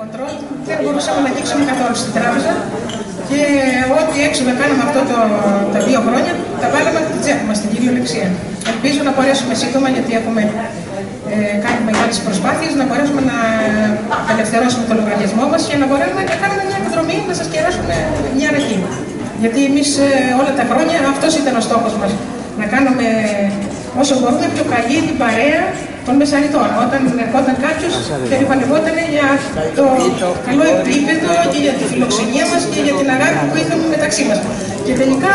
κοντρόλ δεν μπορούσαμε να ανοίξουμε καθόλου στην τράπεζα και ό,τι έξοδα κάναμε αυτό το, τα δύο χρόνια τα βάλαμε από την τσέπη μας στην κυριολεξία. Ελπίζω να μπορέσουμε σύντομα γιατί έχουμε ε, κάνει μεγάλες προσπάθειες να μπορέσουμε να απελευθερώσουμε το λογαριασμό μας και να μπορέσουμε να κάνουμε μια εκδρομή να σας κεράσουμε μια ραχή. Γιατί εμείς ε, όλα τα χρόνια αυτός ήταν ο στόχος μας. Να κάνουμε όσο μπορούμε πιο καλή την παρέα των μεσαριτών. Όταν ερχόταν κάποιος, περηφανευόταν για το καλό επίπεδο και για τη φιλοξενία μας και για την αγάπη που είχαμε μεταξύ μας. Και τελικά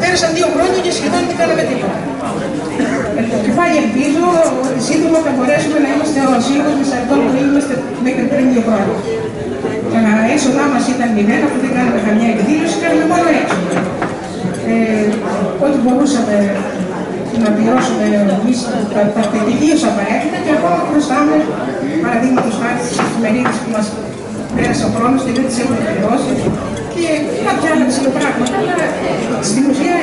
πέρασαν δύο χρόνια και σχεδόν δεν κάναμε τίποτα. Και πάλι ελπίζω ότι σύντομα θα μπορέσουμε να είμαστε ο σύλλογος μεσαριτών που είμαστε μέχρι πριν δύο χρόνια. Τα έσοδά μας ήταν μηδέν, αφού δεν κάναμε καμιά εκδήλωση, κάναμε μόνο έξω. Ε, ό,τι μπορούσαμε να πληρώσουμε εμείς τα, τα τελικίω απαραίτητα και ακόμα χρωστάμε παραδείγματος χάρη στις εφημερίδες που μας πέρασε ο χρόνος και δεν τις έχουμε πληρώσει και κάποια άλλα ψηλοπράγματα. Αλλά στην ουσία